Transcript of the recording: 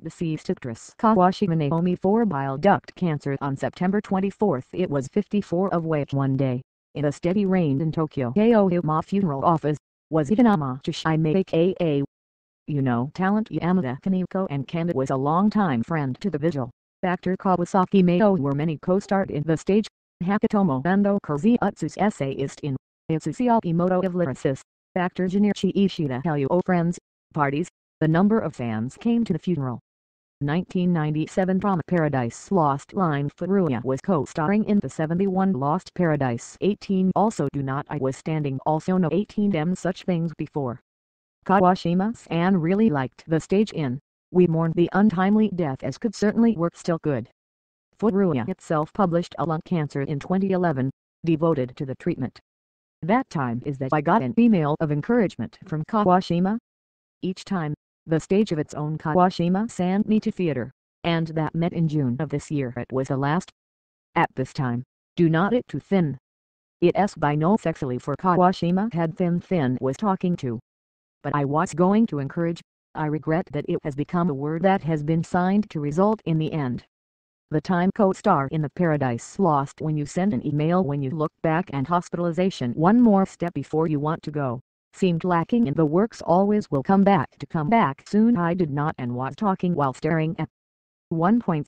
Deceased actress Kawashima Naomi for bile duct cancer on September 24. It was 54 of which one day, in a steady rain in Tokyo Aoyama funeral office, was Ivanama Chishime aka you know talent Yamada Kaneko and Kanda was a longtime friend to the vigil. Actor Kawasaki Mayo were many co-starred in the stage. Hakatomo Ando essayist in Itsushi Imoto of lyricist. Actor Junichi Ishida Hello friends, parties, the number of fans came to the funeral. 1997 drama Paradise Lost line Furuya was co-starring in the 71 Lost Paradise 18 also Do Not I Was Standing also no 18 them such things before. Kawashima-san really liked the stage in. We mourned the untimely death as could certainly work still good. Furuya itself published a lung cancer in 2011, devoted to the treatment. That time is that I got an email of encouragement from Kawashima. Each time, the stage of its own Kawashima me theater, and that met in June of this year it was the last. At this time, do not it too thin. It's by no sexily for Kawashima had thin thin was talking to. But I was going to encourage, I regret that it has become a word that has been signed to result in the end. The time co-star in the Paradise Lost when you send an email when you look back and hospitalization one more step before you want to go seemed lacking in the works always will come back to come back. Soon I did not and was talking while staring at one point